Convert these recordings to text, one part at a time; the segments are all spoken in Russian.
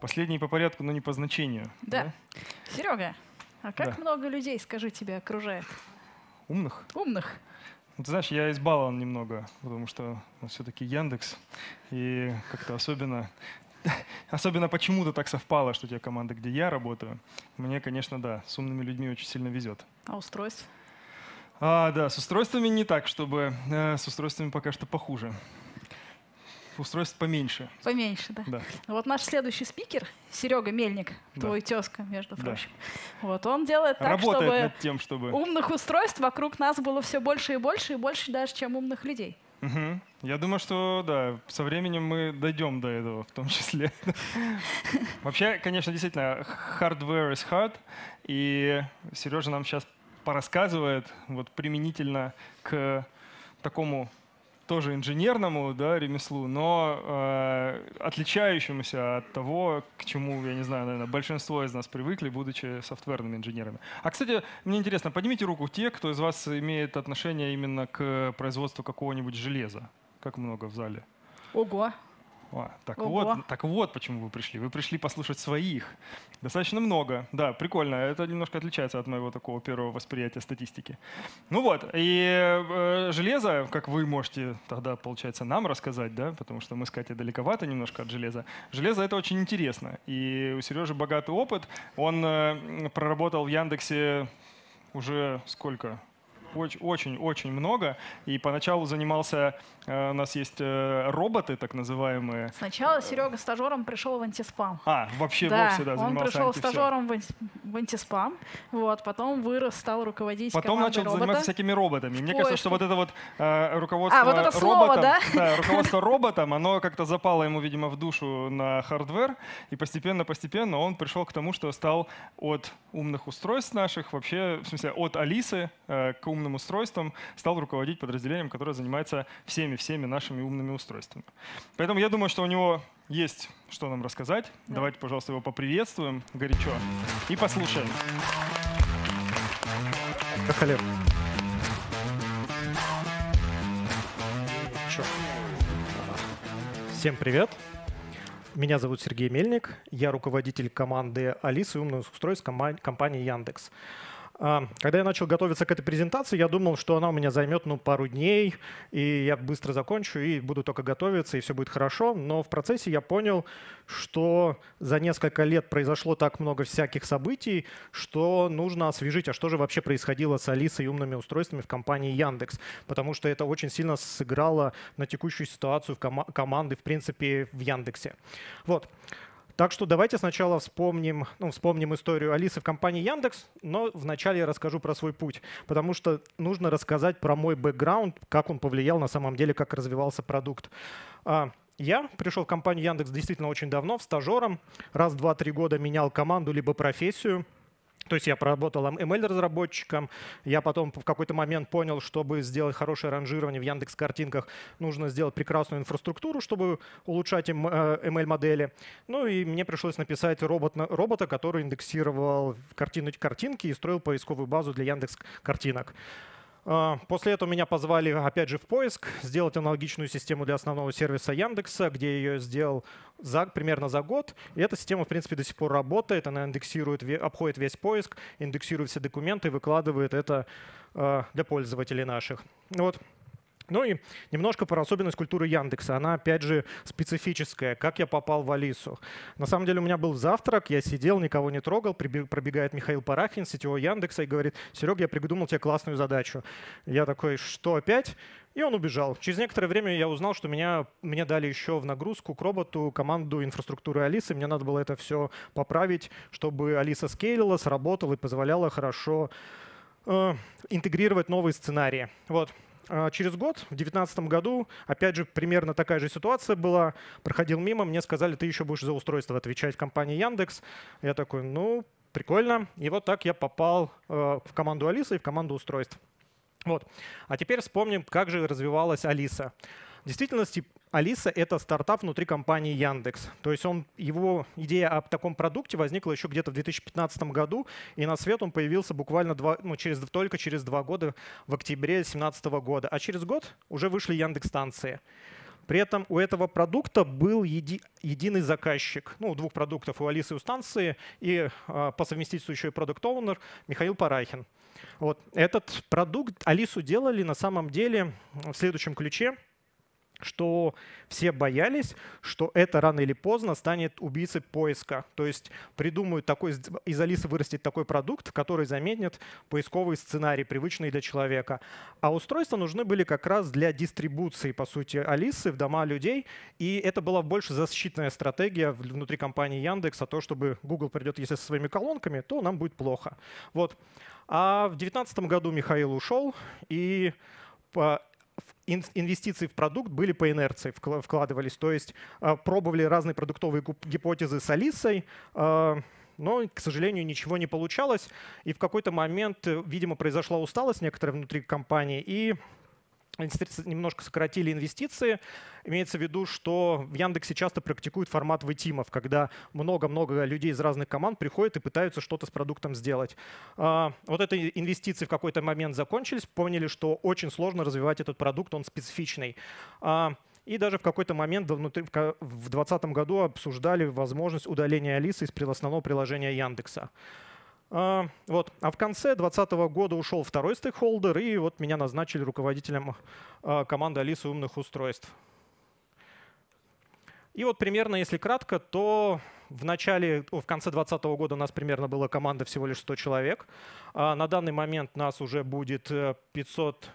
Последний по порядку, но не по значению. Да. Серега, а как Да. много людей, скажи, тебя окружает? Умных? Умных. Ну, Ты знаешь, я избалован немного, потому что все-таки Яндекс. И как-то особенно, особенно почему-то так совпало, что те команды, где я работаю, мне, конечно, да, с умными людьми очень сильно везет. А устройств? А, да, с устройствами не так, чтобы... э, с устройствами пока что похуже. Устройств поменьше, Поменьше, да. да. Вот наш следующий спикер, Серега Мельник, Да. твой тезка, между Да. прочим. Вот он делает так, Работает чтобы над тем, чтобы... умных устройств вокруг нас было все больше и больше, и больше даже, чем умных людей. Мгм. Я думаю, что да, со временем мы дойдем до этого, в том числе. Вообще, конечно, действительно, hardware is hard, и Сережа нам сейчас порассказывает вот применительно к такому тоже инженерному да, ремеслу, но э, отличающемуся от того, к чему, я не знаю, наверное, большинство из нас привыкли, будучи софтверными инженерами. А, кстати, мне интересно, поднимите руку те, кто из вас имеет отношение именно к производству какого-нибудь железа. Как много в зале? Ого. А, так, Ого. вот, так вот, почему вы пришли. Вы пришли послушать своих. Достаточно много. Да, прикольно. Это немножко отличается от моего такого первого восприятия статистики. Ну вот, и э, железо, как вы можете тогда, получается, нам рассказать, да, потому что мы с Катей далековато немножко от железа. Железо — это очень интересно. И у Сережи богатый опыт. Он э, проработал в Яндексе уже сколько? Очень-очень много. И поначалу занимался, у нас есть э, роботы, так называемые. Сначала Серега стажером пришел в антиспам. А, вообще да, вовсе, да, он занимался пришел антивсем. стажером в, анти- в антиспам, вот, потом вырос, стал руководить Потом начал робота. заниматься всякими роботами. Мне кажется, что вот это вот э, руководство А, вот это слово, роботом, да? руководство роботом, оно как-то запало ему, видимо, в душу на hardware, и постепенно-постепенно он пришел к тому, что стал от умных устройств наших, вообще, в смысле, от Алисы э, к умным устройствам, стал руководить подразделением, которое занимается всеми-всеми нашими умными устройствами. Поэтому я думаю, что у него есть что нам рассказать. Да. Давайте, пожалуйста, его поприветствуем горячо и послушаем. Чё? Всем привет. Меня зовут Сергей Мельник. Я руководитель команды Алисы умных устройств компании Яндекс. А, Когда я начал готовиться к этой презентации, я думал, что она у меня займет ну, пару дней, и я быстро закончу, и буду только готовиться, и все будет хорошо. Но в процессе я понял, что за несколько лет произошло так много всяких событий, что нужно освежить, а что же вообще происходило с Алисой и умными устройствами в компании Яндекс. Потому что это очень сильно сыграло на текущую ситуацию в кома- команды, в принципе, в Яндексе. Вот. Так что давайте сначала вспомним, ну, вспомним историю Алисы в компании Яндекс, но вначале я расскажу про свой путь, потому что нужно рассказать про мой бэкграунд, как он повлиял на самом деле, как развивался продукт. А, Я пришел в компанию Яндекс действительно очень давно, в стажером. Раз, два, три года менял команду либо профессию. То есть я проработал ML-разработчиком, я потом в какой-то момент понял, чтобы сделать хорошее ранжирование в Яндекс картинках, нужно сделать прекрасную инфраструктуру, чтобы улучшать им, э, ML-модели. Ну и мне пришлось написать робот, робота, который индексировал картинки и строил поисковую базу для Яндекс картинок. А, После этого меня позвали опять же в поиск, сделать аналогичную систему для основного сервиса Яндекса, где я ее сделал за, примерно за год. И эта система, в принципе, до сих пор работает. Она индексирует, обходит весь поиск, индексирует все документы, выкладывает это э, для пользователей наших. Вот. Ну и немножко про особенность культуры Яндекса. Она, опять же, специфическая. Как я попал в Алису? На самом деле у меня был завтрак, я сидел, никого не трогал. Пробегает Михаил Парахин, сетевой Яндекса, и говорит, Серега, я придумал тебе классную задачу. Я такой, что опять? И он убежал. Через некоторое время я узнал, что меня, мне дали еще в нагрузку к роботу команду инфраструктуры Алисы. Мне надо было это все поправить, чтобы Алиса скейлила, сработала и позволяла хорошо э, интегрировать новые сценарии. Вот. А Через год, в 2019 году, опять же, примерно такая же ситуация была. Проходил мимо, мне сказали, ты еще будешь за устройство отвечать компании Яндекс. Я такой, ну, прикольно. И вот так я попал э, в команду Алисы и в команду устройств. Вот. А теперь вспомним, как же развивалась Алиса. В действительности Алиса — это стартап внутри компании Яндекс. То есть он, его идея о таком продукте возникла еще где-то в 2015 году, и на свет он появился буквально два, ну, через, только через два года, в октябре 2017 года. А через год уже вышли Яндекс-станции. При этом у этого продукта был еди, единый заказчик. Ну, у двух продуктов, у Алисы и у станции, и э, по совместительству еще и продукт оунер Михаил Парахин. Вот. Этот продукт Алису делали на самом деле в следующем ключе – что все боялись, что это рано или поздно станет убийцей поиска. То есть придумают такой, из Алисы вырастет такой продукт, который заменит поисковый сценарий, привычный для человека. А устройства нужны были как раз для дистрибуции, по сути, Алисы в дома людей. И это была больше защитная стратегия внутри компании Яндекс, а то, чтобы Google придет, если со своими колонками, то нам будет плохо. Вот. А в 2019 году Михаил ушел, и инвестиции в продукт были по инерции вкладывались, то есть а, пробовали разные продуктовые гипотезы с Алисой, а, но, к сожалению, ничего не получалось. И в какой-то момент, э, видимо, произошла усталость некоторая внутри компании, и немножко сократили инвестиции. Имеется в виду, что в Яндексе часто практикуют формат V-тимов, когда много-много людей из разных команд приходят и пытаются что-то с продуктом сделать. А, вот эти инвестиции в какой-то момент закончились, поняли, что очень сложно развивать этот продукт, он специфичный. А, и даже в какой-то момент в 2020 году обсуждали возможность удаления Алисы из основного приложения Яндекса. А, вот. а в конце 2020 года ушел второй стейкхолдер, и вот меня назначили руководителем а, команды Алисы умных устройств. И вот примерно, если кратко, то в начале, в конце 2020 года у нас примерно была команда всего лишь 100 человек. А на данный момент нас уже будет 500 э,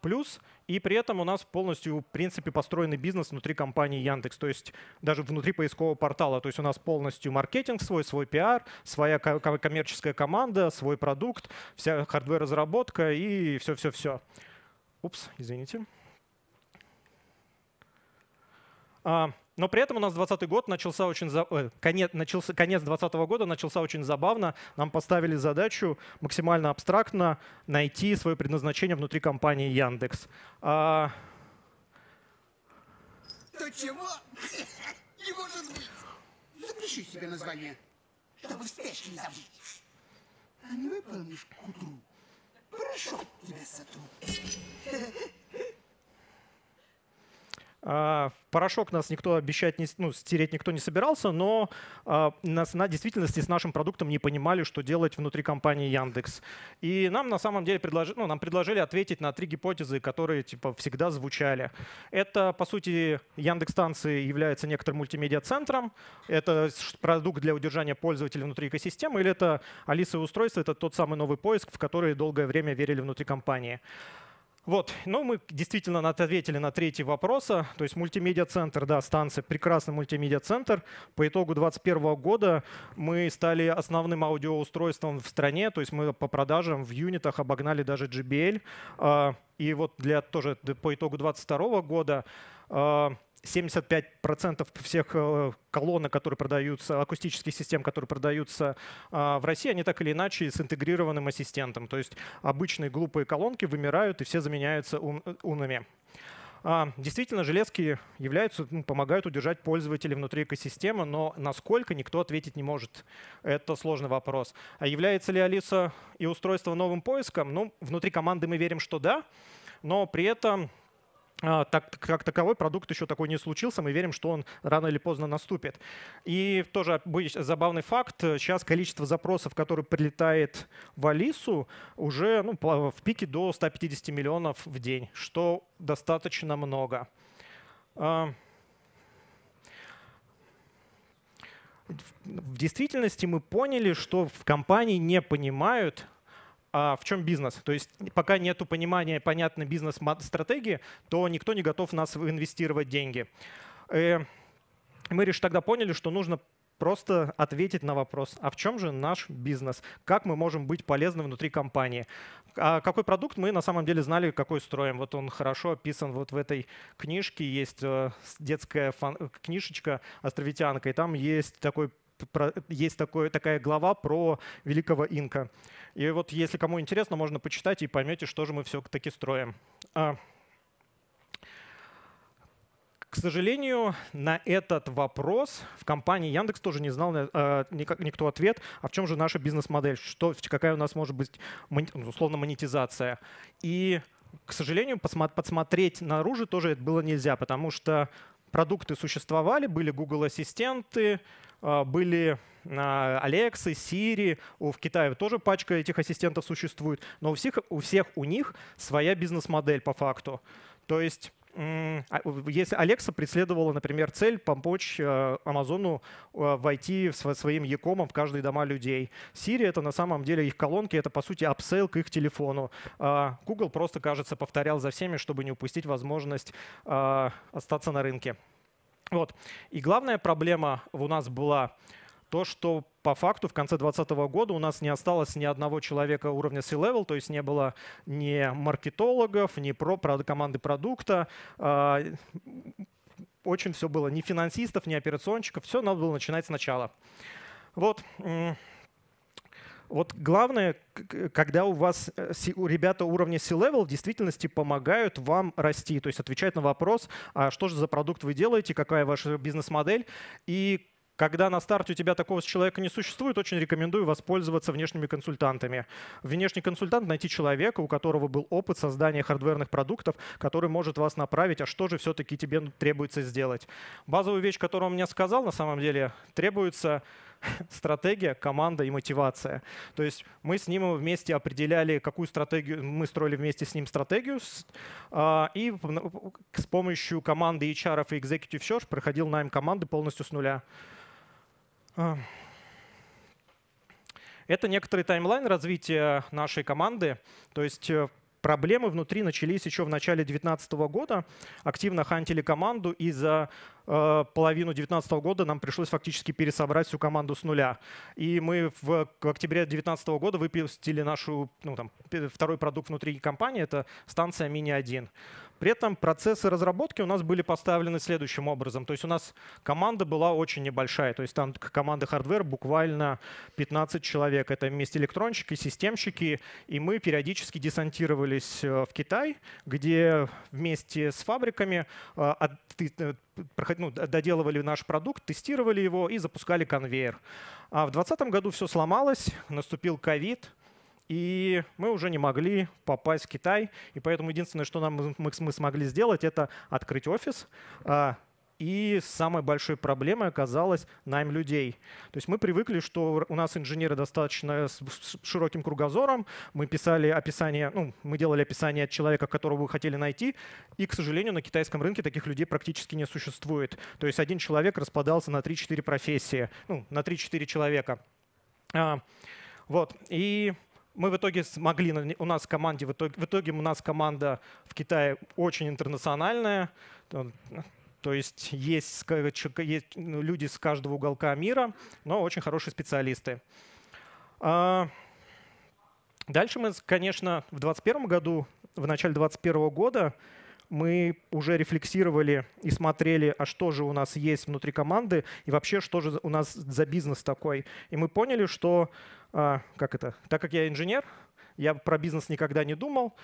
плюс. И при этом у нас полностью, в принципе, построенный бизнес внутри компании Яндекс, то есть даже внутри поискового портала. То есть у нас полностью маркетинг свой, свой пиар, своя коммерческая команда, свой продукт, вся хардвер-разработка и все-все-все. Упс, извините. Но при этом у нас 2020 год начался очень за... э, конец, начался, конец 2020 года начался очень забавно. Нам поставили задачу максимально абстрактно найти свое предназначение внутри компании Яндекс. А... То чего? Не может быть! Запиши себе название, чтобы в спешке не забыть. А не выполнишь к утру. Хорошо тебя сотру. А, порошок нас никто обещать, не, ну, стереть никто не собирался, но а, нас, на действительности с нашим продуктом не понимали, что делать внутри компании Яндекс. И нам на самом деле предложили, ну, нам предложили ответить на три гипотезы, которые типа всегда звучали. Это, по сути, Яндекс станции является некоторым мультимедиа-центром. Это продукт для удержания пользователей внутри экосистемы, или это Алиса устройство, это тот самый новый поиск, в который долгое время верили внутри компании. Вот, ну мы действительно ответили на третий вопрос. То есть мультимедиа-центр, да, станция, прекрасный мультимедиа-центр. По итогу 2021 года мы стали основным аудиоустройством в стране, то есть мы по продажам в юнитах обогнали даже JBL. А, и вот для тоже по итогу 2022 года а, 75% всех э, колонок, которые продаются, акустических систем, которые продаются а, в России, они так или иначе с интегрированным ассистентом. То есть обычные глупые колонки вымирают и все заменяются ум, умными. А, действительно, железки являются, ну, помогают удержать пользователей внутри экосистемы, но насколько никто ответить не может. Это сложный вопрос. А является ли Алиса и устройство новым поиском? Ну, внутри команды мы верим, что да, но при этом так, как таковой продукт еще такой не случился, мы верим, что он рано или поздно наступит. И тоже забавный факт, сейчас количество запросов, которые прилетает в Алису, уже ну, в пике до 150 миллионов в день, что достаточно много. А, в действительности мы поняли, что в компании не понимают, а в чем бизнес. То есть пока нет понимания понятной бизнес-стратегии, то никто не готов в нас инвестировать деньги. И э, мы лишь тогда поняли, что нужно просто ответить на вопрос, а в чем же наш бизнес? Как мы можем быть полезны внутри компании? А какой продукт мы на самом деле знали, какой строим? Вот он хорошо описан вот в этой книжке. Есть э, детская книжечка «Островитянка», и там есть такой есть такой, такая глава про великого инка. И вот если кому интересно, можно почитать и поймете, что же мы все-таки строим. А, к сожалению, на этот вопрос в компании Яндекс тоже не знал э, никто ответ. А в чем же наша бизнес-модель? Что, какая у нас может быть условно монетизация? И к сожалению, подсмотреть наружу тоже это было нельзя, потому что продукты существовали, были Google ассистенты, а, были а, Alexa, Siri, в Китае тоже пачка этих ассистентов существует, но у всех, у всех у них своя бизнес-модель по факту. То есть если Alexa преследовала, например, цель помочь э, Амазону э, войти своим e-com ом в каждые дома людей. Siri — это на самом деле их колонки, это по сути upsell к их телефону. Google просто, кажется, повторял за всеми, чтобы не упустить возможность остаться на рынке. Вот. И главная проблема у нас была то, что по факту в конце 2020 года у нас не осталось ни одного человека уровня C-level, то есть не было ни маркетологов, ни про, команды продукта. А, очень все было ни финансистов, ни операционщиков. Все надо было начинать сначала. Вот. Вот главное, когда у вас э, у ребята уровня C-level в действительности помогают вам расти, то есть отвечать на вопрос, а что же за продукт вы делаете, какая ваша бизнес-модель. И когда на старте у тебя такого человека не существует, очень рекомендую воспользоваться внешними консультантами. Внешний консультант — найти человека, у которого был опыт создания хардверных продуктов, который может вас направить, а что же все-таки тебе требуется сделать. Базовую вещь, которую он мне сказал, на самом деле, требуется стратегия, команда и мотивация. То есть мы с ним вместе определяли, какую стратегию, мы строили вместе с ним стратегию, а, и с помощью команды HR и Executive Search проходил найм команды полностью с нуля. А. Это некоторый таймлайн развития нашей команды. То есть э, проблемы внутри начались еще в начале 2019 года. Активно хантили команду, и за э, половину 2019 года нам пришлось фактически пересобрать всю команду с нуля. И мы в, в октябре 2019 года выпустили нашу ну, там, второй продукт внутри компании, это станция Mini-1. При этом процессы разработки у нас были поставлены следующим образом. То есть у нас команда была очень небольшая. То есть там команда hardware буквально 15 человек. Это вместе электронщики, системщики. И мы периодически десантировались э, в Китай, где вместе с фабриками э, э, ну, доделывали наш продукт, тестировали его и запускали конвейер. А в 2020 году все сломалось, наступил ковид, и мы уже не могли попасть в Китай. И поэтому единственное, что нам, мы, мы смогли сделать, это открыть офис. А, и самой большой проблемой оказалась найм людей. То есть мы привыкли, что у нас инженеры достаточно с широким кругозором. Мы писали описание, ну, мы делали описание от человека, которого вы хотели найти. И, к сожалению, на китайском рынке таких людей практически не существует. То есть один человек распадался на 3-4 профессии, ну, на 3-4 человека. А, вот. И мы в итоге смогли, у нас в команде, в итоге, в итоге у нас команда в Китае очень интернациональная, то есть есть, есть ну, люди с каждого уголка мира, но очень хорошие специалисты. А, дальше мы, конечно, в 2021 году, в начале 2021 года мы уже рефлексировали и смотрели, а что же у нас есть внутри команды и вообще, что же у нас за бизнес такой. И мы поняли, что а, как это, так как я инженер, я про бизнес никогда не думал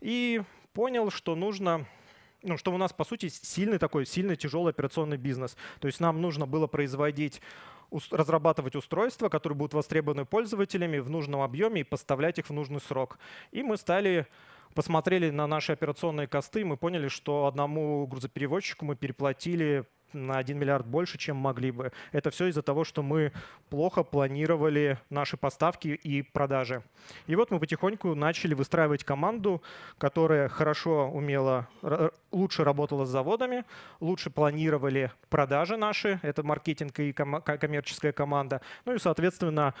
и понял, что нужно ну, что у нас, по сути, сильный такой, сильный тяжелый операционный бизнес. То есть нам нужно было производить разрабатывать устройства, которые будут востребованы пользователями в нужном объеме и поставлять их в нужный срок. И мы стали посмотрели на наши операционные косты, мы поняли, что одному грузоперевозчику мы переплатили на 1 миллиард больше, чем могли бы. Это все из-за того, что мы плохо планировали наши поставки и продажи. И вот мы потихоньку начали выстраивать команду, которая хорошо умела, лучше работала с заводами, лучше планировали продажи наши, это маркетинг и коммерческая команда. Ну и, соответственно,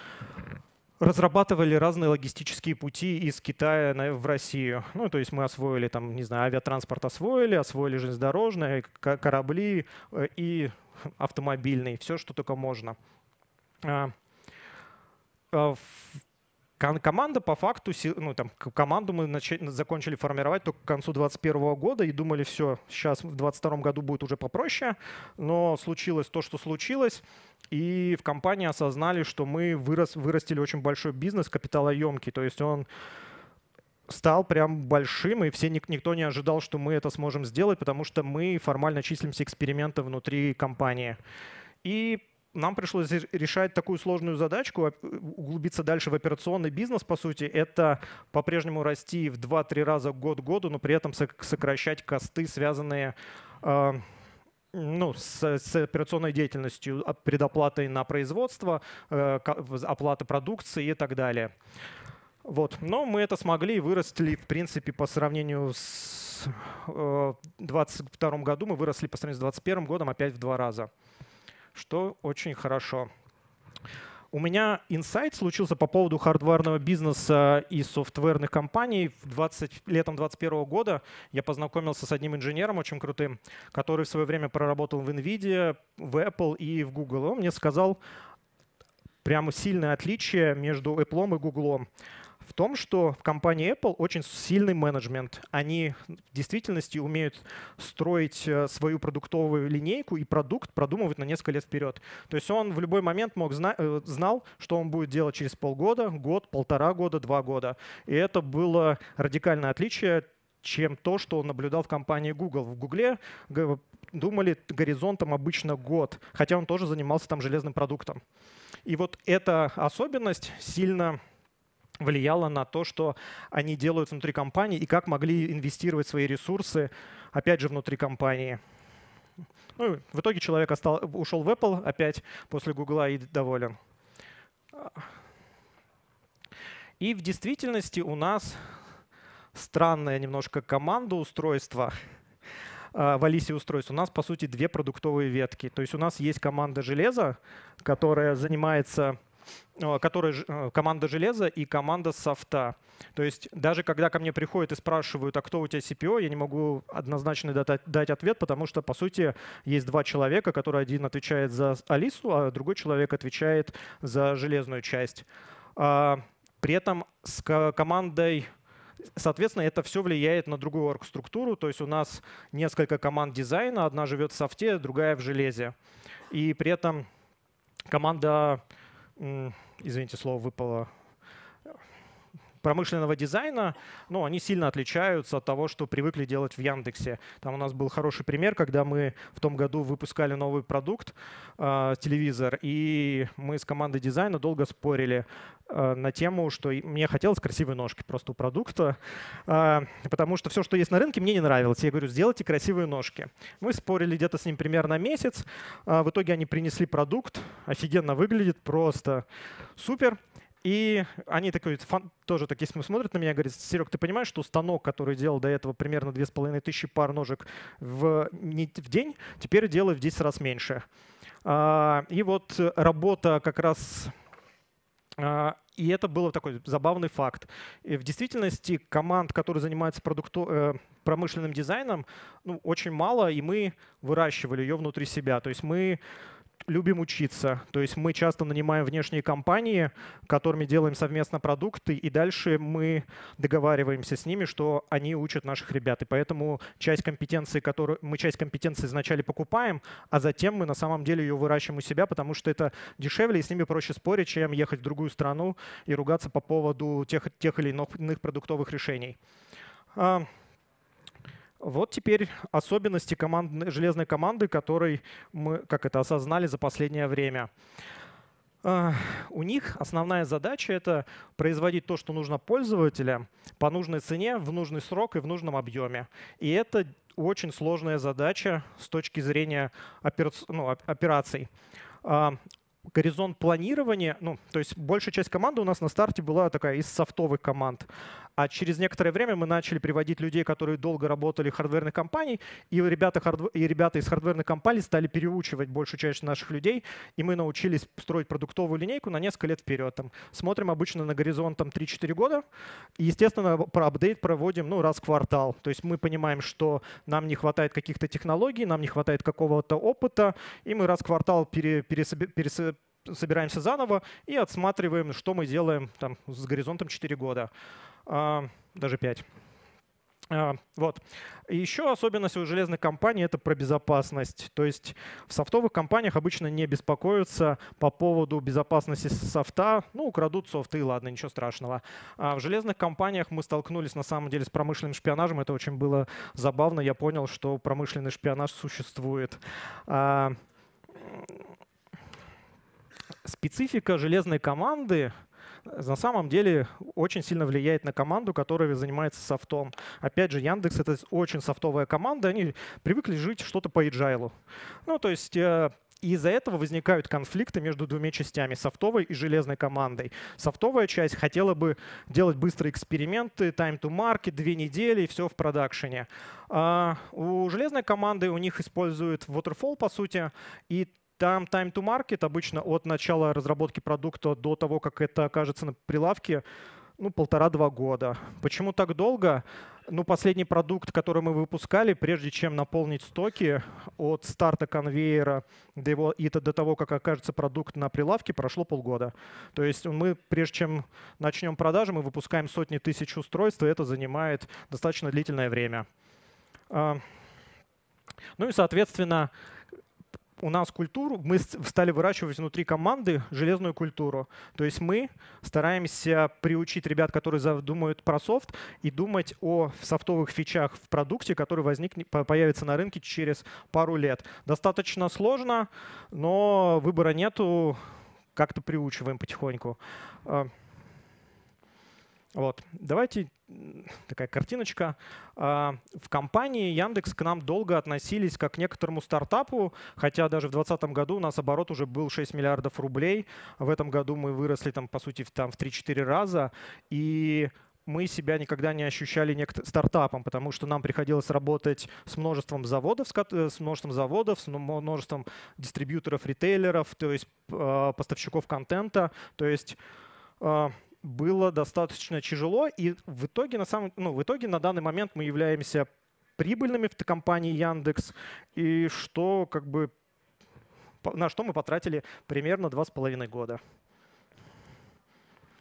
разрабатывали разные логистические пути из Китая в Россию. Ну, то есть мы освоили, там, не знаю, авиатранспорт освоили, освоили железнодорожные, корабли э, и автомобильный, все, что только можно. Команда по факту, ну там команду мы начали, закончили формировать только к концу 2021 года и думали, все, сейчас в 2022 году будет уже попроще, но случилось то, что случилось, и в компании осознали, что мы вырос, вырастили очень большой бизнес, капиталоемкий, то есть он стал прям большим, и все, никто не ожидал, что мы это сможем сделать, потому что мы формально числимся экспериментом внутри компании. И нам пришлось решать такую сложную задачку, углубиться дальше в операционный бизнес, по сути. Это по-прежнему расти в 2-3 раза год к году, но при этом сокращать косты, связанные э, ну, с, с операционной деятельностью, предоплатой на производство, э, оплаты продукции и так далее. Вот. Но мы это смогли и выросли, в принципе, по сравнению с 2022 э, году, мы выросли по сравнению с 2021 годом опять в два раза, что очень хорошо. У меня инсайт случился по поводу хардварного бизнеса и софтверных компаний. В 20, летом 2021 года я познакомился с одним инженером очень крутым, который в свое время проработал в NVIDIA, в Apple и в Google. Он мне сказал прямо сильное отличие между Apple и Google в том, что в компании Apple очень сильный менеджмент. Они в действительности умеют строить э, свою продуктовую линейку и продукт продумывать на несколько лет вперед. То есть он в любой момент мог зна э, знал, что он будет делать через полгода, год, полтора года, два года. И это было радикальное отличие чем то, что он наблюдал в компании Google. В Google думали горизонтом обычно год, хотя он тоже занимался там железным продуктом. И вот эта особенность сильно влияло на то, что они делают внутри компании и как могли инвестировать свои ресурсы, опять же, внутри компании. Ну, в итоге человек остал, ушел в Apple опять после Google и доволен. И в действительности у нас странная немножко команда устройства в Алисе устройств. У нас, по сути, две продуктовые ветки. То есть у нас есть команда железа, которая занимается которые э, команда железа и команда софта. То есть даже когда ко мне приходят и спрашивают, а кто у тебя CPO, я не могу однозначно дать ответ, потому что, по сути, есть два человека, которые один отвечает за Алису, а другой человек отвечает за железную часть. А, при этом с командой Соответственно, это все влияет на другую оргструктуру. То есть у нас несколько команд дизайна. Одна живет в софте, другая в железе. И при этом команда извините, слово выпало, промышленного дизайна, ну, они сильно отличаются от того, что привыкли делать в Яндексе. Там у нас был хороший пример, когда мы в том году выпускали новый продукт, э, телевизор, и мы с командой дизайна долго спорили э, на тему, что мне хотелось красивые ножки просто у продукта, э, потому что все, что есть на рынке, мне не нравилось. Я говорю, сделайте красивые ножки. Мы спорили где-то с ним примерно месяц. Э, в итоге они принесли продукт, офигенно выглядит, просто супер. И они такой, тоже такие смотрят на меня и говорят, Серег, ты понимаешь, что станок, который делал до этого примерно тысячи пар ножек в, в день, теперь делает в 10 раз меньше. А, и вот работа как раз а, и это был такой забавный факт. И в действительности команд, которые занимаются продукто, э, промышленным дизайном, ну, очень мало, и мы выращивали ее внутри себя. То есть мы любим учиться. То есть мы часто нанимаем внешние компании, которыми делаем совместно продукты, и дальше мы договариваемся с ними, что они учат наших ребят. И поэтому часть компетенции, которую мы часть компетенции вначале покупаем, а затем мы на самом деле ее выращиваем у себя, потому что это дешевле, и с ними проще спорить, чем ехать в другую страну и ругаться по поводу тех, тех или иных продуктовых решений. А, вот теперь особенности команд, железной команды, которые мы, как это, осознали за последнее время. Uh, у них основная задача — это производить то, что нужно пользователям по нужной цене, в нужный срок и в нужном объеме. И это очень сложная задача с точки зрения опера... ну, операций. Горизонт планирования, ну, то есть большая часть команды у нас на старте была такая из софтовых команд. А через некоторое время мы начали приводить людей, которые долго работали в hardware ных компаниях, и ребята, hardware, и ребята из hardware ных компаний стали переучивать большую часть наших людей, и мы научились строить продуктовую линейку на несколько лет вперед. Там, смотрим обычно на горизонт там, 3-4 года, и, естественно, про апдейт проводим ну, раз в квартал. То есть мы понимаем, что нам не хватает каких-то технологий, нам не хватает какого-то опыта, и мы раз в квартал пере, пересоби, пересоби, собираемся заново и отсматриваем, что мы делаем там, с горизонтом 4 года. А, даже 5. А, вот. И еще особенность у железных компаний — это про безопасность. То есть в софтовых компаниях обычно не беспокоятся по поводу безопасности софта. Ну, украдут софты, ладно, ничего страшного. А в железных компаниях мы столкнулись на самом деле с промышленным шпионажем. Это очень было забавно. Я понял, что промышленный шпионаж существует. Специфика железной команды на самом деле очень сильно влияет на команду, которая занимается софтом. Опять же, Яндекс — это очень софтовая команда, они привыкли жить что-то по agile. Ну, то есть э, из-за этого возникают конфликты между двумя частями, софтовой и железной командой. Софтовая часть хотела бы делать быстрые эксперименты, time to market, две недели и все в продакшене. А у железной команды у них используют waterfall, по сути, и там time to market обычно от начала разработки продукта до того, как это окажется на прилавке, ну, полтора-два года. Почему так долго? Ну, последний продукт, который мы выпускали, прежде чем наполнить стоки от старта конвейера до, его, и до того, как окажется продукт на прилавке, прошло полгода. То есть мы, прежде чем начнем продажи, мы выпускаем сотни тысяч устройств, и это занимает достаточно длительное время. А, ну и, соответственно, у нас культуру, мы стали выращивать внутри команды железную культуру. То есть мы стараемся приучить ребят, которые думают про софт, и думать о софтовых фичах в продукте, который возникнет, появится на рынке через пару лет. Достаточно сложно, но выбора нету, как-то приучиваем потихоньку. А, вот. Давайте такая картиночка. А, в компании Яндекс к нам долго относились как к некоторому стартапу, хотя даже в 2020 году у нас оборот уже был 6 миллиардов рублей. В этом году мы выросли там, по сути, там, в 3-4 раза. И мы себя никогда не ощущали стартапом, потому что нам приходилось работать с множеством заводов, с множеством заводов, с множеством дистрибьюторов, ритейлеров, то есть а, поставщиков контента. То есть а, было достаточно тяжело, и в итоге на, самом, ну, в итоге на данный момент мы являемся прибыльными в компании Яндекс, и что как бы на что мы потратили примерно два с половиной года.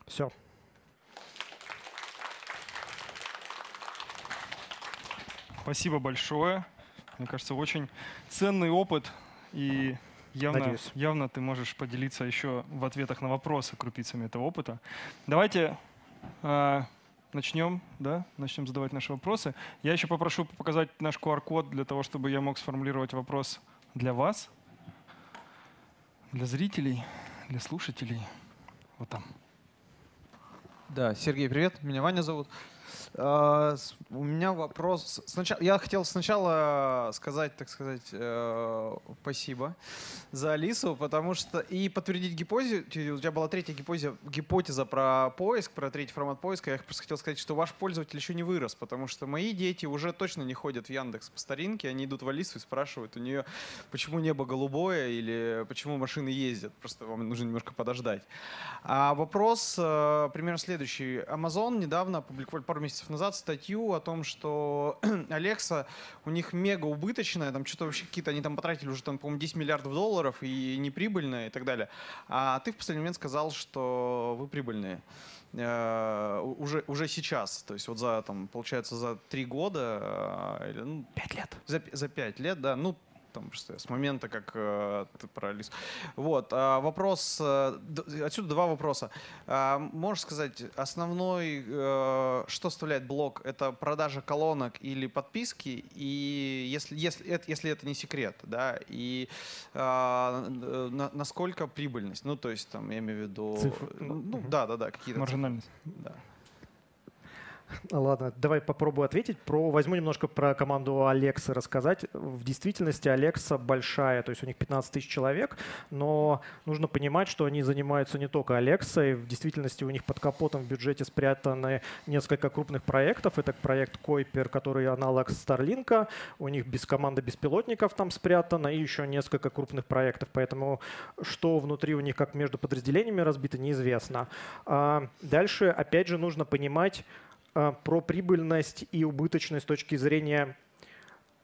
Все. Спасибо большое. Мне кажется, очень ценный опыт и Явно, Надеюсь. явно ты можешь поделиться еще в ответах на вопросы крупицами этого опыта. Давайте э, начнем, да, начнем задавать наши вопросы. Я еще попрошу показать наш QR-код для того, чтобы я мог сформулировать вопрос для вас, для зрителей, для слушателей. Вот там. Да, Сергей, привет. Меня Ваня зовут. А, у меня вопрос. Сначала, я хотел сначала сказать, так сказать, э, спасибо за Алису, потому что и подтвердить гипотезу. У тебя была третья гипотеза, гипотеза про поиск, про третий формат поиска. Я просто хотел сказать, что ваш пользователь еще не вырос, потому что мои дети уже точно не ходят в Яндекс по старинке, они идут в Алису и спрашивают у нее, почему небо голубое или почему машины ездят. Просто вам нужно немножко подождать. А вопрос э, примерно следующий. Amazon недавно опубликовали пару месяцев назад статью о том, что Alexa у них мега убыточная, там что-то вообще какие-то, они там потратили уже там, по-моему, 10 миллиардов долларов и неприбыльная и так далее. А ты в последний момент сказал, что вы прибыльные э, уже, уже сейчас, то есть вот за, там, получается, за три года, э, или, ну, пять лет. За, за пять лет, да, ну, там, просто с момента, как э, ты про Алису. Вот, а вопрос, э, отсюда два вопроса. А, можешь сказать, основной, э, что составляет блок, это продажа колонок или подписки, и если, если, это, если это не секрет, да, и а, на, насколько прибыльность, ну, то есть, там, я имею в виду... Цифры. Ну, да, да, да, какие-то... Маржинальность. Да. Ладно, давай попробую ответить. Про, возьму немножко про команду Alexa рассказать. В действительности Alexa большая, то есть у них 15 тысяч человек, но нужно понимать, что они занимаются не только и в действительности у них под капотом в бюджете спрятаны несколько крупных проектов. Это проект Койпер, который аналог Starlink, у них без команды беспилотников там спрятано, и еще несколько крупных проектов. Поэтому что внутри у них как между подразделениями разбито, неизвестно. А дальше, опять же, нужно понимать, про прибыльность и убыточность с точки зрения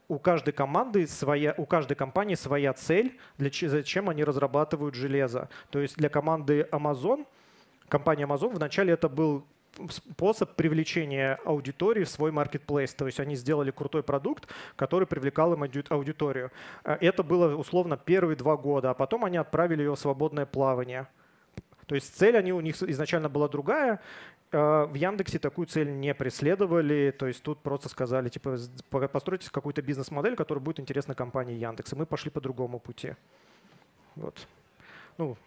у каждой команды своя, у каждой компании своя цель, для зачем они разрабатывают железо. То есть для команды Amazon, компания Amazon вначале это был способ привлечения аудитории в свой marketplace. То есть они сделали крутой продукт, который привлекал им аудиторию. А, это было условно первые два года, а потом они отправили ее в свободное плавание. То есть цель они, у них изначально была другая, Э, в Яндексе такую цель не преследовали, то есть тут просто сказали, типа, постройте какую-то бизнес-модель, которая будет интересна компании Яндекс. И мы пошли по другому пути. Вот. Ну,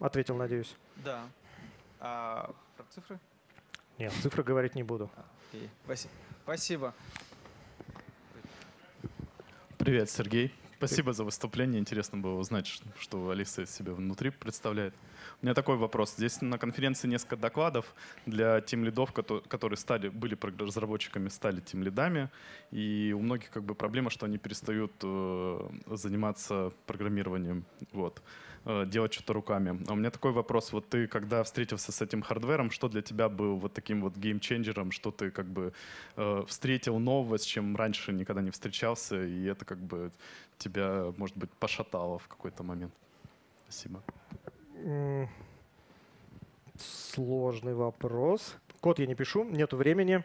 ответил, надеюсь. Да. А про цифры? Нет, цифры говорить не буду. Окей. Спаси- Спасибо. Привет, Сергей. Спасибо за выступление. Интересно было узнать, что Алиса из себя внутри представляет. У меня такой вопрос. Здесь на конференции несколько докладов для тем лидов, которые стали, были разработчиками, стали тем лидами. И у многих как бы проблема, что они перестают э, заниматься программированием. Вот э, делать что-то руками. А у меня такой вопрос. Вот ты, когда встретился с этим хардвером, что для тебя был вот таким вот геймченджером, что ты как бы э, встретил нового, с чем раньше никогда не встречался, и это как бы тебя, может быть, пошатало в какой-то момент? Спасибо. Сложный вопрос. Код я не пишу, нету времени.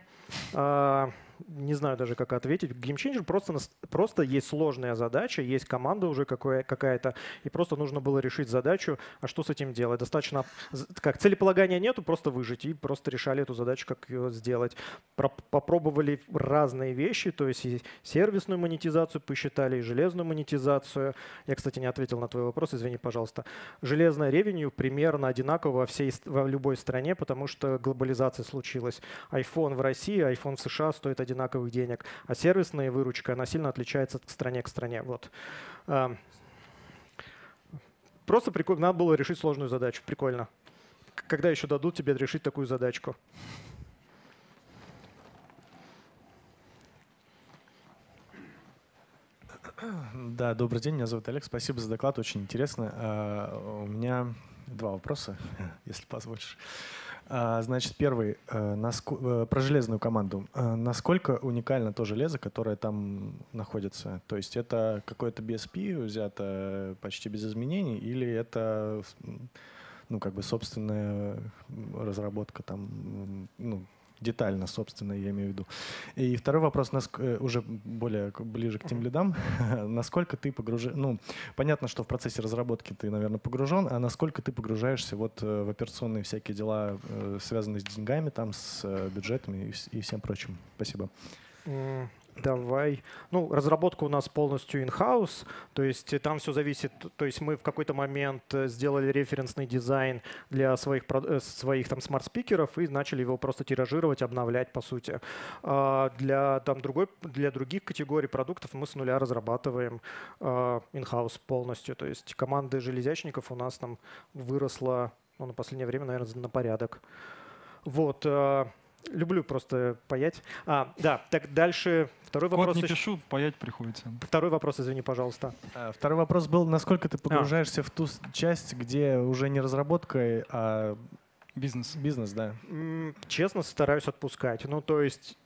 Не знаю даже, как ответить. GameChanger просто, просто есть сложная задача, есть команда уже какая-то, и просто нужно было решить задачу, а что с этим делать? Достаточно, как целеполагания нету, просто выжить, и просто решали эту задачу, как ее сделать. Про- попробовали разные вещи, то есть и сервисную монетизацию посчитали, и железную монетизацию. Я, кстати, не ответил на твой вопрос, извини, пожалуйста. Железная ревеню примерно одинаково во, всей, во любой стране, потому что глобализация случилась. iPhone в России, iPhone в США стоит одинаковых денег, а сервисная выручка, она сильно отличается от стране к стране. Вот. Просто прикольно, надо было решить сложную задачу, прикольно. Когда еще дадут тебе решить такую задачку? Да, добрый день, меня зовут Олег, спасибо за доклад, очень интересно. А, У меня два вопроса, если позволишь. А, Значит, первый э, э, про железную команду. А, Насколько уникально то железо, которое там находится? То есть это какое-то BSP взято почти без изменений или это ну, как бы собственная разработка там, ну, детально, собственно, я имею в виду. И второй вопрос э, уже более ближе к тем лидам. насколько ты погружен... Ну, понятно, что в процессе разработки ты, наверное, погружен, а насколько ты погружаешься вот э, в операционные всякие дела, э, связанные с деньгами, там, с бюджетами и всем прочим. Спасибо. Давай. Ну, разработка у нас полностью in-house, то есть э, там все зависит, то есть мы в какой-то момент э, сделали референсный дизайн для своих, э, своих там smart speaker ов и начали его просто тиражировать, обновлять, по сути. А Для, там, другой, для других категорий продуктов мы с нуля разрабатываем а, in-house полностью, то есть команды железячников у нас там выросла ну, на последнее время, наверное, на порядок. Вот. А, Люблю просто паять. А, да, так дальше второй Код вопрос. не пишу, паять приходится. Второй вопрос, извини, пожалуйста. А, Второй вопрос был, насколько ты погружаешься в ту часть, где уже не разработка, а Бизнес. бизнес, да? Честно, стараюсь отпускать. Ну, то есть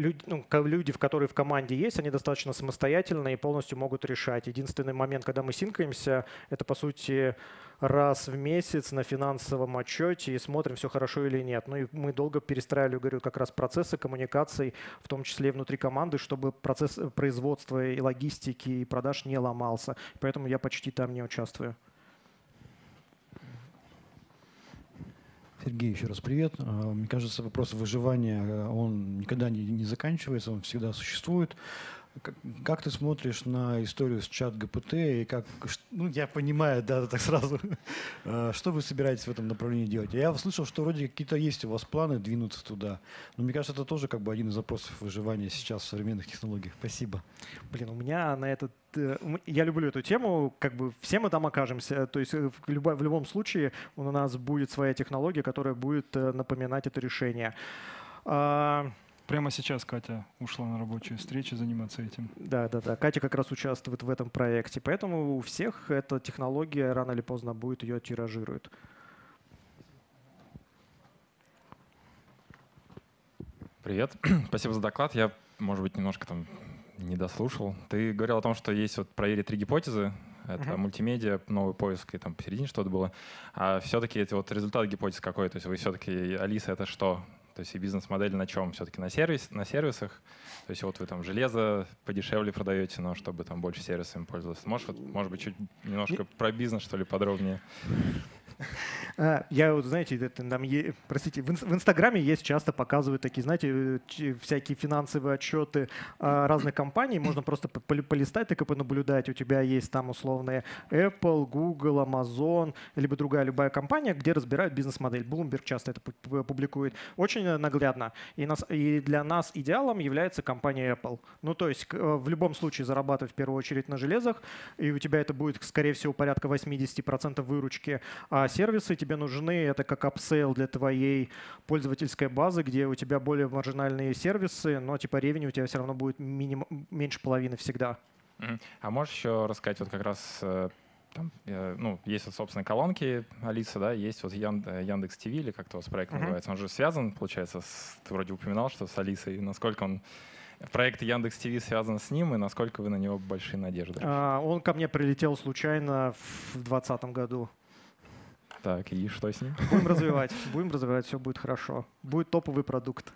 э, люд- ну, люди, которые в команде есть, они достаточно самостоятельные и полностью могут решать. Единственный момент, когда мы синкаемся, это, по сути, раз в месяц на финансовом отчете и смотрим, все хорошо или нет. Ну и мы долго перестраивали, говорю, как раз процессы коммуникаций, в том числе и внутри команды, чтобы процесс э, производства и логистики и продаж не ломался. Поэтому я почти там не участвую. Сергей, еще раз привет. А, Мне кажется, вопрос выживания, э, он никогда не, не заканчивается, он всегда существует. Как, ты смотришь на историю с чат ГПТ и как, ну я понимаю, да, так сразу, А, что вы собираетесь в этом направлении делать? Я слышал, что вроде какие-то есть у вас планы двинуться туда, но мне кажется, это тоже как бы один из вопросов выживания сейчас в современных технологиях. Спасибо. Блин, у меня на этот... э, Я люблю эту тему, как бы все мы там окажемся. То есть э, в, в любом случае у нас будет своя технология, которая будет э, напоминать это решение. Прямо сейчас Катя ушла на рабочую встречу заниматься этим. Да, да, да. Катя как раз участвует в этом проекте. Поэтому у всех эта технология рано или поздно будет, ее тиражируют. Привет, спасибо за доклад. Я, может быть, немножко там не дослушал. Ты говорил о том, что есть вот проверить три гипотезы. Это Мгм. мультимедиа, новый поиск и там посередине что-то было. А все-таки эти вот результат гипотез какой? То есть вы все-таки, Алиса, это что? То есть и бизнес-модель на чем? Все-таки на, сервис, на сервисах? То есть вот вы там железо подешевле продаете, но чтобы там больше сервисами пользоваться. Можешь, вот, может быть, чуть немножко про бизнес, что ли, подробнее? А, Я вот, знаете, это нам, е- простите, в, инс- в Инстаграме есть часто показывают такие, знаете, э, всякие финансовые отчеты а, разных компаний. Можно просто по- поли- полистать, так и понаблюдать. У тебя есть там условные Apple, Google, Amazon, либо другая любая компания, где разбирают бизнес-модель. Bloomberg часто это пу- пу- публикует. Очень наглядно. И, нас, и для нас идеалом является компания Apple. Ну, то есть э, в любом случае зарабатывать в первую очередь на железах, и у тебя это будет, скорее всего, порядка 80% выручки. А сервисы тебе нужны, это как upsell для твоей пользовательской базы, где у тебя более маржинальные сервисы, но типа revenue у тебя все равно будет миним, меньше половины всегда. А можешь еще рассказать вот как раз э, там, э, ну, есть вот, собственно, колонки Алиса, да, есть вот э, Яндекс ТВ или как-то у вас проект Мгм. называется. Он же связан, получается, с, ты вроде упоминал, что с Алисой. Насколько он проект Яндекс ТВ связан с ним и насколько вы на него большие надежды? А, он ко мне прилетел случайно в 2020 году. Так, и что с ним? Будем развивать, будем развивать, все будет хорошо. Будет топовый продукт.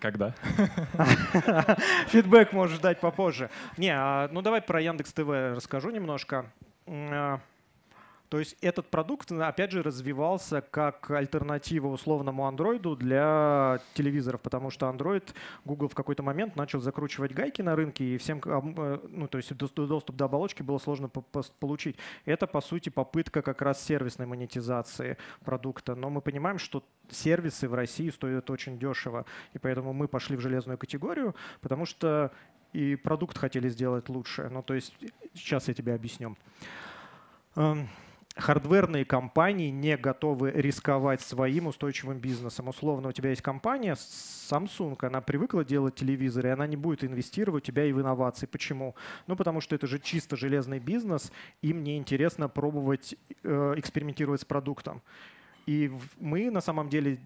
Когда? Фидбэк можешь ждать попозже. Не, а, ну давай про Яндекс ТВ расскажу немножко. А, То есть этот продукт, опять же, развивался как альтернатива условному андроиду для телевизоров, потому что Android Google в какой-то момент начал закручивать гайки на рынке, и всем, ам, э, ну, то есть дос- доступ до оболочки было сложно получить. Это, по сути, попытка как раз сервисной монетизации продукта. Но мы понимаем, что сервисы в России стоят очень дешево, и поэтому мы пошли в железную категорию, потому что и продукт хотели сделать лучше. Ну, то есть, сейчас я тебе объясню. Хардверные компании не готовы рисковать своим устойчивым бизнесом. Условно, у тебя есть компания Samsung, она привыкла делать телевизоры, и она не будет инвестировать у тебя и в инновации. Почему? Ну, потому что это же чисто железный бизнес, им не интересно пробовать э, экспериментировать с продуктом. И мы на самом деле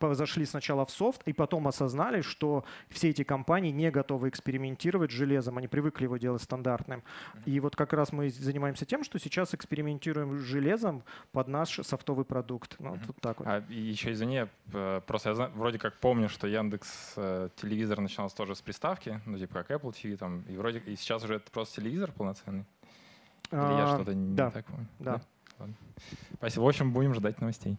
зашли сначала в софт, и потом осознали, что все эти компании не готовы экспериментировать с железом, они привыкли его делать стандартным. И вот как раз мы занимаемся тем, что сейчас экспериментируем с железом под наш софтовый продукт. Ну, вот так вот. А еще извини, э, просто я вроде как помню, что Яндекс э, телевизор начинался тоже с приставки, ну типа как Apple TV там, и вроде и сейчас уже это просто телевизор полноценный. Или я А, что-то не да, так помню? да. Ладно. Спасибо. В общем, будем ждать новостей.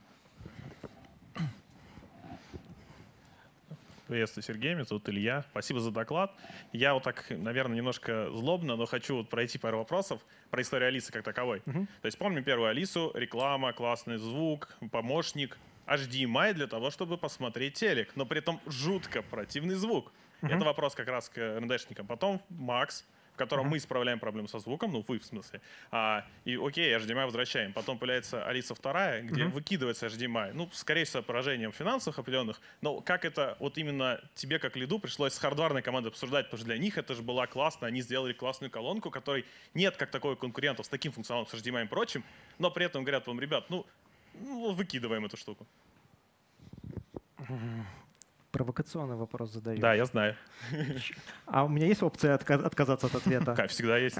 Приветствую, Сергей, меня зовут Илья. Спасибо за доклад. Я вот так, наверное, немножко злобно, но хочу вот пройти пару вопросов про историю Алисы как таковой. Мгм. То есть помню первую Алису, реклама, классный звук, помощник, HDMI для того, чтобы посмотреть телек, но при этом жутко противный звук. Мгм. Это вопрос как раз к РНДшникам. Потом Макс, в котором мы исправляем проблему со звуком, ну вы в смысле. А, и окей, HDMI возвращаем. Потом появляется Алиса вторая, где Мгм. выкидывается HDMI. Ну, скорее всего, поражением финансовых определенных. Но как это вот именно тебе, как лиду, пришлось с хардварной командой обсуждать, потому что для них это же была классно. Они сделали классную колонку, которой нет как такой конкурентов с таким функционалом, с HDMI и прочим. Но при этом говорят вам, ребят, ну, ну, выкидываем эту штуку. Провокационный вопрос задаю. Да, я знаю. А у меня есть опция отка- отказаться от ответа? Как всегда есть.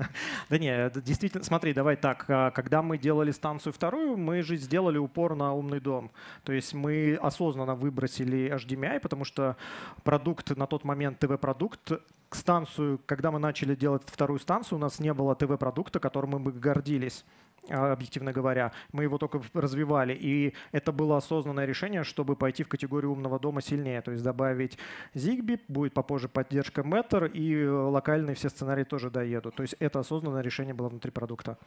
Да не, действительно, смотри, давай так. а, Когда мы делали станцию вторую, мы же сделали упор на умный дом. То есть мы осознанно выбросили HDMI, потому что продукт на тот момент, ТВ-продукт, станцию, когда мы начали делать вторую станцию, у нас не было ТВ-продукта, которым мы бы гордились объективно говоря. Мы его только развивали. И это было осознанное решение, чтобы пойти в категорию умного дома сильнее. То есть добавить Zigbee, будет попозже поддержка Matter, и локальные все сценарии тоже доедут. То есть это осознанное решение было внутри продукта.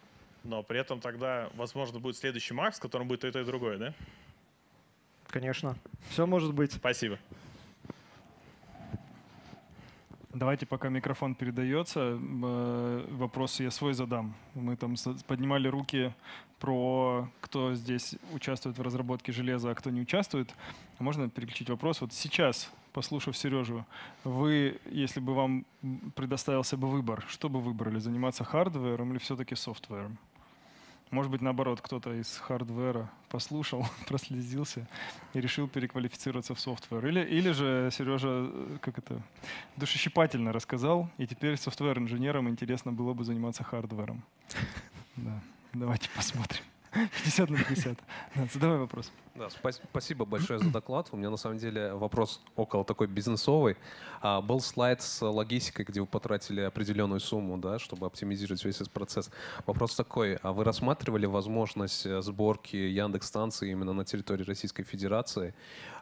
Но при этом тогда, возможно, будет следующий Макс, в котором будет и то, и другое, да? Конечно. Все может быть. Спасибо. Давайте, пока микрофон передается, э, вопросы я свой задам. Мы там поднимали руки про кто здесь участвует в разработке железа, а кто не участвует. Можно переключить вопрос? Вот сейчас, послушав Сережу, вы, если бы вам предоставился бы выбор, что бы выбрали? Заниматься hardware ом или все-таки software ом? Может быть, наоборот, кто-то из hardware а послушал, прослезился и решил переквалифицироваться в software. Или, или же Сережа, э, как это, душещипательно рассказал, и теперь software -инженерам интересно было бы заниматься hardware ом. Да, давайте посмотрим. 50 на 50. Да, задавай вопрос. Да, спас- спасибо большое за доклад. У меня на самом деле вопрос около такой бизнесовый. А, был слайд с логистикой, где вы потратили определенную сумму, да, чтобы оптимизировать весь этот процесс. Вопрос такой: а вы рассматривали возможность э, сборки Яндекс станции именно на территории Российской Федерации?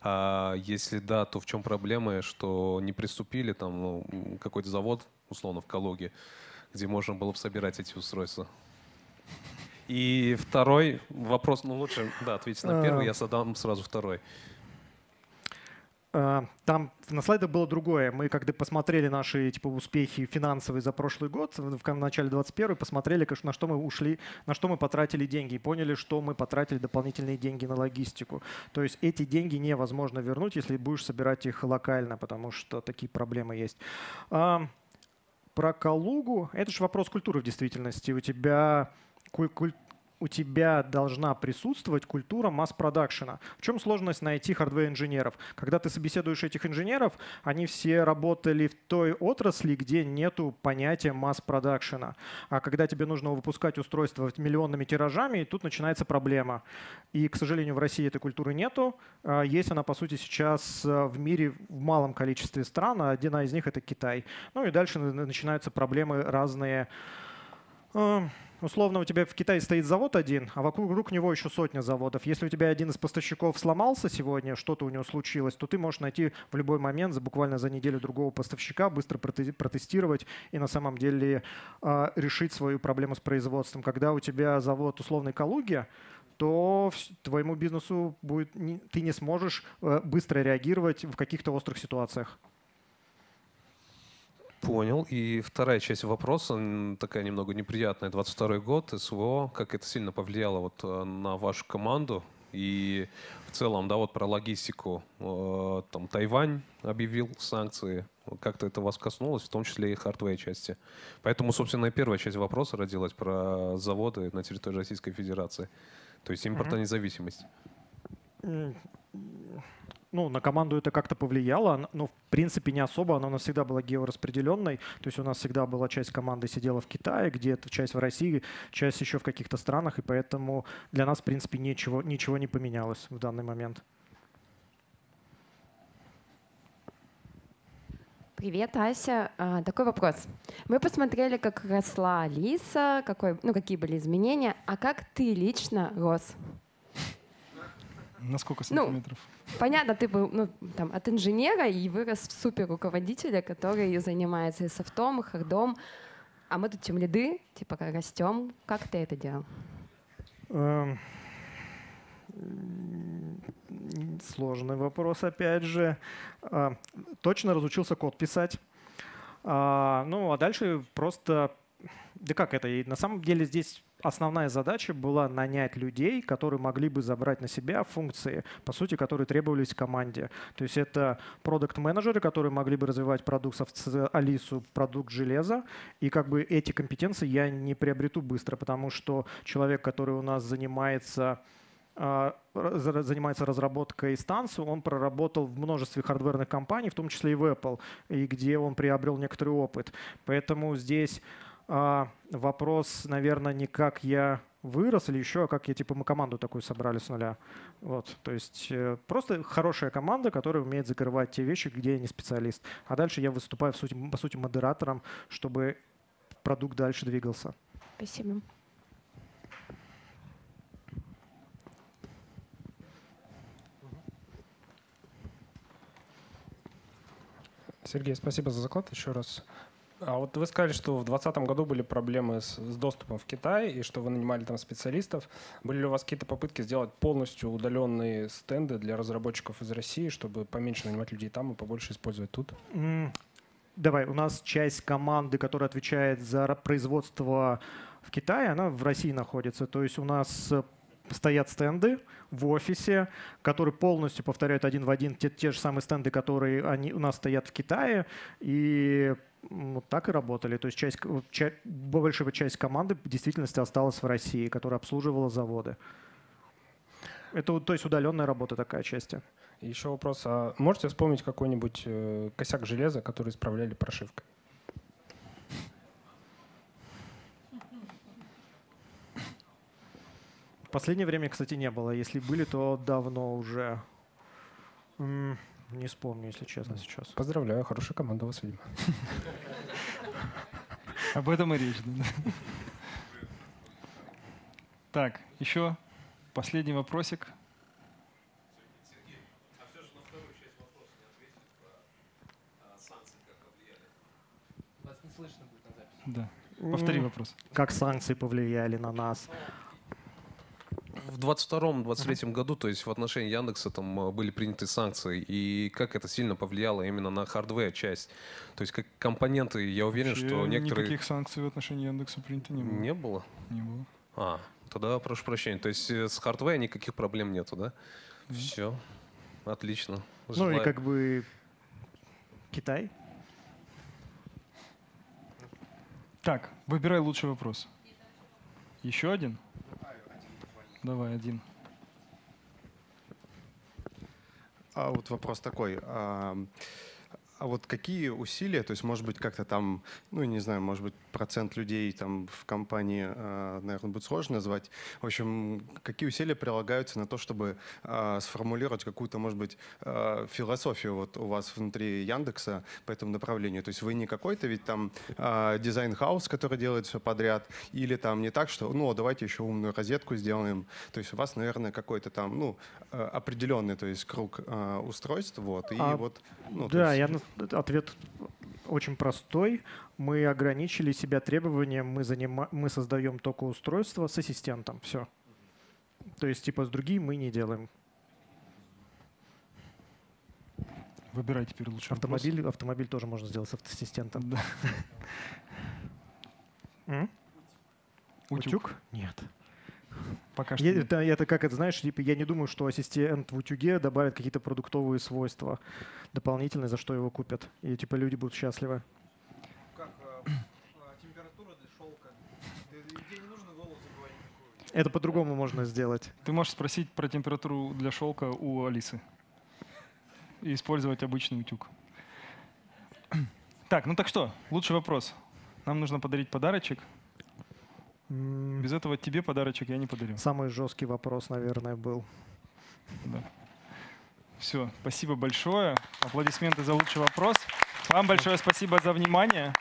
А, если да, то в чем проблемы, что не приступили там ну, какой-то завод условно в Калуге, где можно было бы собирать эти устройства? И второй вопрос, ну лучше, да, ответить на первый, я задам сразу второй. А, Там на слайдах было другое. Мы когда посмотрели наши типа успехи финансовые за прошлый год, в начале 21 посмотрели, на что мы ушли, на что мы потратили деньги и поняли, что мы потратили дополнительные деньги на логистику. То есть эти деньги невозможно вернуть, если будешь собирать их локально, потому что такие проблемы есть. А, Про Калугу, это же вопрос культуры в действительности. У тебя у тебя должна присутствовать культура масс-продакшена. В чем сложность найти хардвер-инженеров? Когда ты собеседуешь этих инженеров, они все работали в той отрасли, где нету понятия масс-продакшена. А когда тебе нужно выпускать устройства миллионными тиражами, тут начинается проблема. И, к сожалению, в России этой культуры нету. А Есть она, по сути, сейчас а, в мире в малом количестве стран, а одна из них — это Китай. Ну и дальше на- начинаются проблемы разные. А, Условно, у тебя в Китае стоит завод один, а вокруг него еще сотня заводов. Если у тебя один из поставщиков сломался сегодня, что-то у него случилось, то ты можешь найти в любой момент, буквально за неделю другого поставщика, быстро проте- протестировать и на самом деле а, решить свою проблему с производством. Когда у тебя завод условной Калуги, то твоему бизнесу будет, ты не сможешь э, быстро реагировать в каких-то острых ситуациях. Понял. И вторая часть вопроса, такая немного неприятная. 22 год, СВО, как это сильно повлияло вот э, на вашу команду? И в целом, да, вот про логистику. Э, Там Тайвань объявил санкции. Как-то это вас коснулось, в том числе и hardware части. Поэтому, собственно, и первая часть вопроса родилась про заводы на территории Российской Федерации. То есть импортонезависимость. М, ну, на команду это как-то повлияло, но в принципе не особо, она у нас всегда была геораспределенной, то есть у нас всегда была часть команды сидела в Китае, где-то часть в России, часть еще в каких-то странах, и поэтому для нас в принципе ничего, ничего не поменялось в данный момент. Привет, Ася. А, Такой вопрос. Мы посмотрели, как росла Алиса, какой, ну, какие были изменения. А как ты лично рос? На сколько Ну, сантиметров? Понятно, ты был ну, там, от инженера и вырос в супер руководителя, который занимается и софтом, и хардом. А мы тут тем лиды, типа как растем. Как ты это делал? Эм, Сложный вопрос, опять же. А, Точно разучился код писать. А, Ну, а дальше просто... Да как это? И на самом деле здесь основная задача была нанять людей, которые могли бы забрать на себя функции, по сути, которые требовались команде. То есть это продукт-менеджеры, которые могли бы развивать продукт Алису, продукт железа. И как бы эти компетенции я не приобрету быстро, потому что человек, который у нас занимается а, занимается разработкой станции, он проработал в множестве хардверных компаний, в том числе и в Apple, и где он приобрел некоторый опыт. Поэтому здесь вопрос, наверное, не как я вырос или еще, а как я, типа, мы команду такую собрали с нуля. Вот, то есть э, просто хорошая команда, которая умеет закрывать те вещи, где я не специалист. А дальше я выступаю, в сути, по сути, модератором, чтобы продукт дальше двигался. Спасибо. Сергей, спасибо за заклад еще раз. А вот вы сказали, что в 2020 году были проблемы с, с доступом в Китай, и что вы нанимали там специалистов. Были ли у вас какие-то попытки сделать полностью удаленные стенды для разработчиков из России, чтобы поменьше нанимать людей там и побольше использовать тут? М, Давай, у нас часть команды, которая отвечает за производство в Китае, она в России находится. То есть у нас э, стоят стенды в офисе, которые полностью повторяют один в один те, те же самые стенды, которые они, у нас стоят в Китае. И вот так и работали. То есть часть, к- ча- большая часть команды в действительности осталась в России, которая обслуживала заводы. Это то есть удаленная работа такая часть. И еще вопрос. А можете вспомнить какой-нибудь э, косяк железа, который исправляли прошивкой? В последнее время, кстати, не было. Если были, то давно уже. Не вспомню, если честно, сейчас. Поздравляю, хорошая команда у вас, видимо. Об этом и речь. Так, еще последний вопросик. Да. Повтори вопрос. Как санкции повлияли на нас? В 22-23 году, то есть в отношении Яндекса там э, были приняты санкции, и как это сильно повлияло именно на hardware часть? То есть как компоненты, я уверен, Вообще что некоторые... Никаких санкций в отношении Яндекса принято не было. Не было? Не было. А, тогда прошу прощения. То есть э, с hardware никаких проблем нету, да? Все, отлично. Ну и Желаю- как бы Китай. Так, выбирай лучший вопрос. Еще один? Давай, один. А вот вопрос такой. А, а вот какие усилия, то есть, может быть, как-то там, ну, не знаю, может быть, процент людей там в компании, а, наверное, будет сложно назвать. В общем, какие усилия прилагаются на то, чтобы а, сформулировать какую-то, может быть, а, философию вот у вас внутри Яндекса по этому направлению? То есть вы не какой-то ведь там design house, который делает все подряд, или там не так, что, ну, давайте еще умную розетку сделаем. То есть у вас, наверное, какой-то там, ну, э, определенный, то есть круг устройств, вот, и А, вот... ну, да, есть- я ответ очень простой. Мы ограничили себя требованием, мы, занима- мы создаем только устройство с ассистентом. Все. То есть, типа, с другим мы не делаем. Выбирай теперь вопрос. Автомобиль, автомобиль тоже можно сделать с ассистентом. Да. Утюг? Нет. Пока что Я- нет. это, это как это, знаешь, типа, я не думаю, что ассистент в утюге добавит какие-то продуктовые свойства дополнительные, за что его купят. И типа люди будут счастливы. Как температура для шелка? Тебе не нужно голову забывать Это по-другому можно сделать. Ты можешь спросить про температуру для шелка у Алисы. И использовать обычный утюг. Так, ну так что, лучший вопрос. Нам нужно подарить подарочек. Без этого тебе подарочек я не подарю. Самый жесткий вопрос, наверное, был. Да. Все, спасибо большое. Аплодисменты за лучший вопрос. Вам большое спасибо за внимание.